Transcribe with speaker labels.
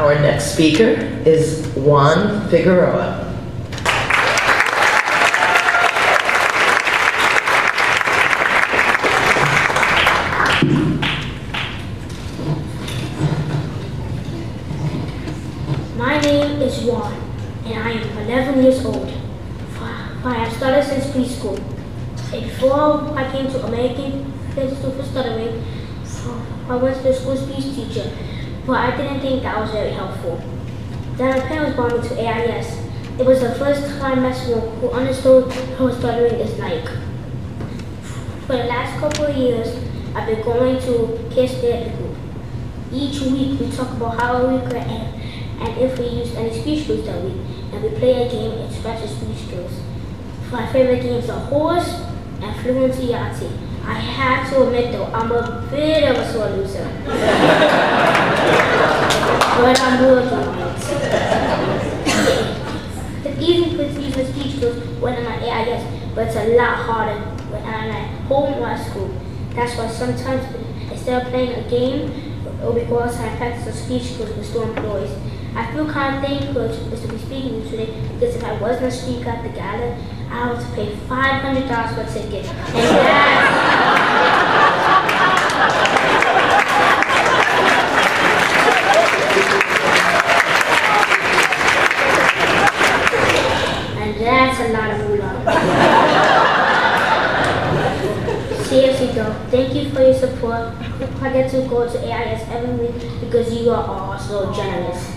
Speaker 1: Our next speaker is Juan Figueroa.
Speaker 2: My name is Juan, and I am 11 years old. I have started since preschool. Before I came to American Institute for Stuttering, I to the school speech teacher, but I didn't think that was very helpful. Then my parents brought me to AIS. It was the first time saw who understood how stuttering is like. For the last couple of years, I've been going to Kiss Therapy Group. Each week we talk about how we could and, and if we used any speech skills that week, and we play a game and stretch speech skills. My favorite games are horse and fluency Yahtzee. I have to admit though, I'm a bit of a sore loser. It's easy to use the speech when I'm at AIS, but it's a lot harder when I'm at home or at school. That's why sometimes instead of playing a game, or we go outside and practice the speech skills with store employees. I feel kind of thankful to be speaking to you today because if I wasn't a speaker at the gala, I would have to pay $500 for a ticket. And And that's a lot of moolah. Seriously though, thank you for your support. I get to go to AIS every week because you are all so generous.